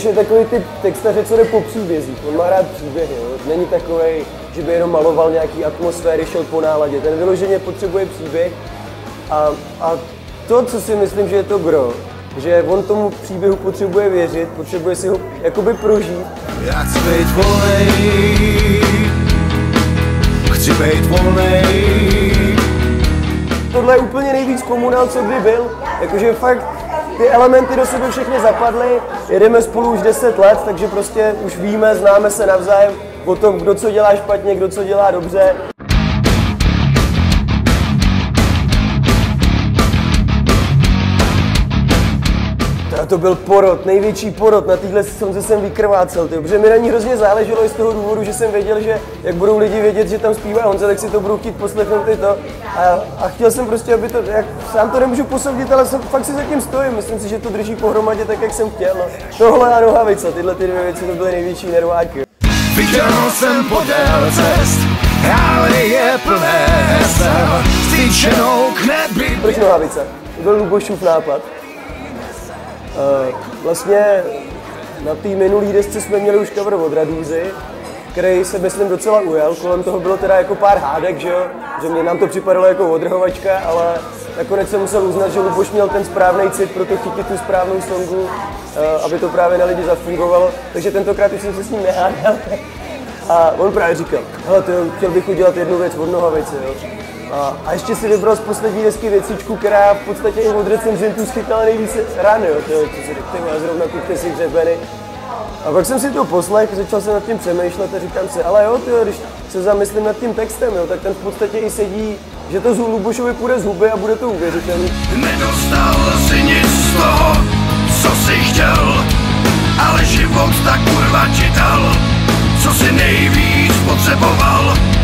vyloženě takový typ textaře, co jde po příbězích. On má rád příběhy, jo. Není takový, že by jenom maloval nějaký atmosféry, šel po náladě. Ten vyloženě potřebuje příběh a, a to, co si myslím, že je to gro, že on tomu příběhu potřebuje věřit, potřebuje si ho jakoby prožít. Já chci být volnej, chci být volnej. Tohle je úplně nejvíc komunál, co kdy byl. Jakože fakt ty elementy do sebe všechny zapadly, jedeme spolu už 10 let, takže prostě už víme, známe se navzájem o tom, kdo co dělá špatně, kdo co dělá dobře. To byl porod, největší porod, na téhle sonce jsem vykrvácel, ty, protože mi na ní hrozně záleželo i z toho důvodu, že jsem věděl, že jak budou lidi vědět, že tam zpívá Honza, tak si to budou chtít poslechnout i to. A, a chtěl jsem prostě, aby to, jak, sám to nemůžu posoudit, ale jsem, fakt si za tím stojím, myslím si, že to drží pohromadě tak, jak jsem chtěl. No. Tohle a nohavice, tyhle ty dvě věci to byly největší nerváky. Viděl jsem podél cest, ale je plné hesel, k nebi. Proč nohavice? To byl Lubošův nápad. Uh, vlastně na té minulý desce jsme měli už cover od Radízy, který se myslím docela ujel. Kolem toho bylo teda jako pár hádek, že jo? Že mě nám to připadalo jako odrhovačka, ale nakonec jsem musel uznat, že Luboš měl ten správný cit pro to chytit tu správnou songu, uh, aby to právě na lidi zafungovalo. Takže tentokrát už jsem se s ním nehádal. A on právě říkal, hele, ty, chtěl bych udělat jednu věc od nohavice, jo. A, a ještě si vybral z poslední desky věcičku, která v podstatě od recenzentů schytala nejvíce ran, jo, to, co si řekl, ty zrovna kupte si hřebeny. A pak jsem si to poslech, začal jsem nad tím přemýšlet a říkám si, ale jo, tyjo, když se zamyslím nad tím textem, jo, tak ten v podstatě i sedí, že to z Lubošovi půjde z huby a bude to uvěřitelný. Nedostal si nic z toho, co si chtěl, ale život tak kurva ti dal, co si nejvíc potřeboval.